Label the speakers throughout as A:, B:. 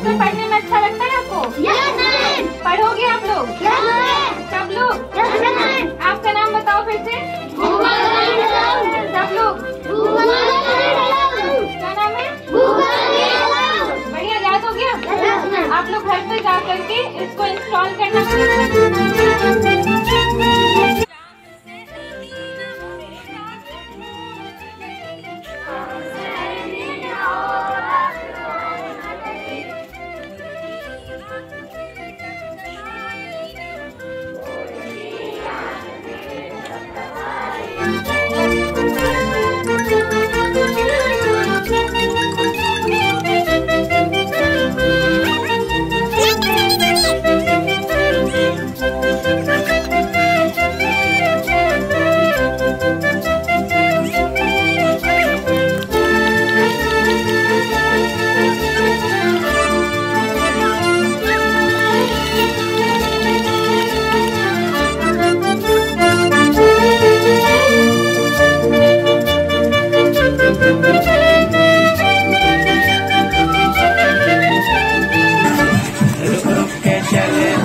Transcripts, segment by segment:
A: School पढ़ने में अच्छा लगता है आपको? पढ़ोगे आप लोग? सब लोग आपका नाम बताओ फिर से। सब लोग क्या नाम है? बढ़िया याद हो गया? आप लोग घर पे जा करके इसको इंस्टॉल करना।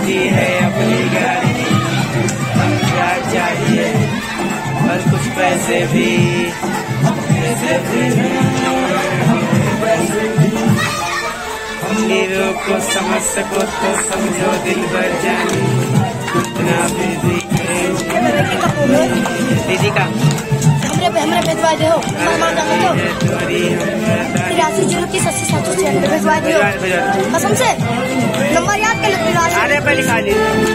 B: चलती है अपनी गाड़ी। क्या चाहिए? और कुछ पैसे भी। पैसे भी हीरो को समझ सको तो समझो दिल भर जानी। इतना भी दीदी का।
C: हमरे भिजवा दे हो। मेहमान
B: चोरी हमारा
C: तिरासी ज़ीरो की अस्सी सात सौ छियानवे भिजवा दे हो। कसम से नंबर याद
B: pwede kanin.